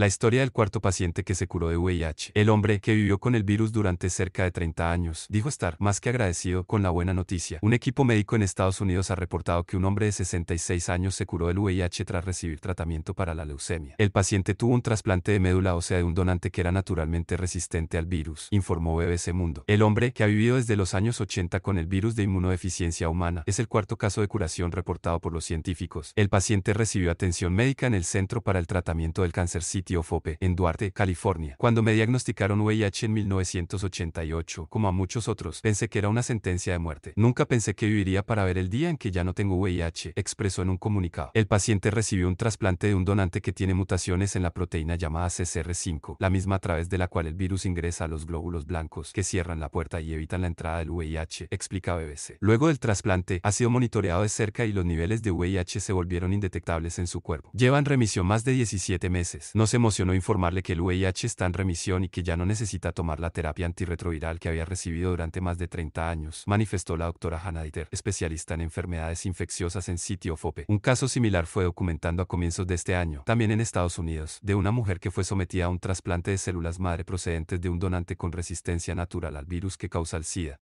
La historia del cuarto paciente que se curó de VIH. El hombre que vivió con el virus durante cerca de 30 años dijo estar más que agradecido con la buena noticia. Un equipo médico en Estados Unidos ha reportado que un hombre de 66 años se curó del VIH tras recibir tratamiento para la leucemia. El paciente tuvo un trasplante de médula ósea de un donante que era naturalmente resistente al virus, informó BBC Mundo. El hombre, que ha vivido desde los años 80 con el virus de inmunodeficiencia humana, es el cuarto caso de curación reportado por los científicos. El paciente recibió atención médica en el Centro para el Tratamiento del Cáncer Sitio FOPE, en Duarte, California. Cuando me diagnosticaron VIH en 1988, como a muchos otros, pensé que era una sentencia de muerte. Nunca pensé que viviría para ver el día en que ya no tengo VIH, expresó en un comunicado. El paciente recibió un trasplante de un donante que tiene mutaciones en la proteína llamada CCR5, la misma a través de la cual el virus ingresa a los glóbulos blancos que cierran la puerta y evitan la entrada del VIH, explica BBC. Luego del trasplante, ha sido monitoreado de cerca y los niveles de VIH se volvieron indetectables en su cuerpo. Lleva en remisión más de 17 meses. No se emocionó informarle que el VIH está en remisión y que ya no necesita tomar la terapia antirretroviral que había recibido durante más de 30 años, manifestó la doctora Hannah Dieter, especialista en enfermedades infecciosas en sitio FOPE. Un caso similar fue documentando a comienzos de este año, también en Estados Unidos, de una mujer que fue sometida a un trasplante de células madre procedentes de un donante con resistencia natural al virus que causa el SIDA.